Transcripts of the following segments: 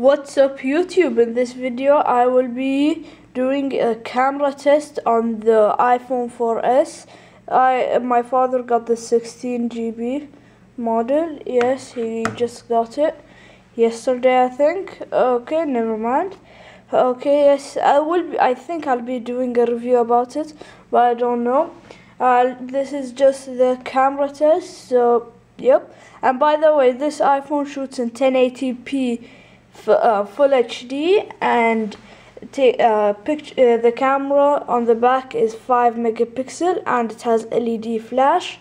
What's up YouTube? In this video I will be doing a camera test on the iPhone 4S. I my father got the 16 GB model. Yes, he just got it yesterday I think. Okay, never mind. Okay, yes, I will be, I think I'll be doing a review about it, but I don't know. Uh, this is just the camera test, so yep. And by the way, this iPhone shoots in 1080p uh, full HD and uh, picture, uh, the camera on the back is 5 megapixel and it has LED flash.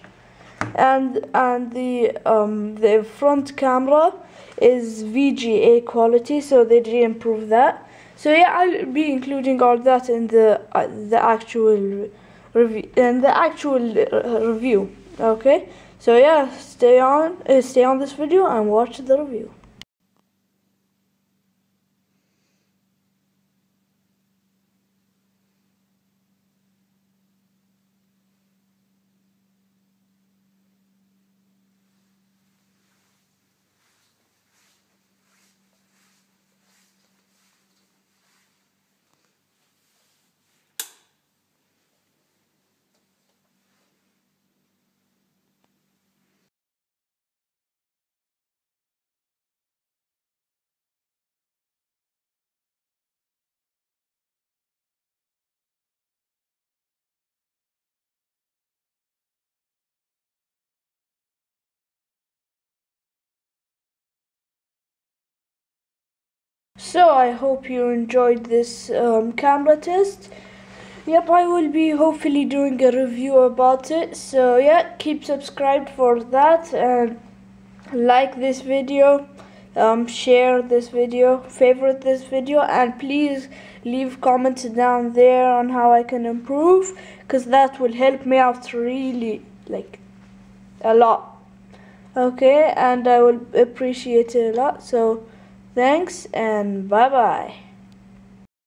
And and the um, the front camera is VGA quality so they did improve that. So yeah I'll be including all that in the uh, the actual review in the actual uh, review okay? So yeah stay on uh, stay on this video and watch the review So I hope you enjoyed this um, camera test. Yep, I will be hopefully doing a review about it. So yeah, keep subscribed for that and like this video, um, share this video, favorite this video, and please leave comments down there on how I can improve, cause that will help me out really like a lot. Okay, and I will appreciate it a lot. So. Thanks and bye bye.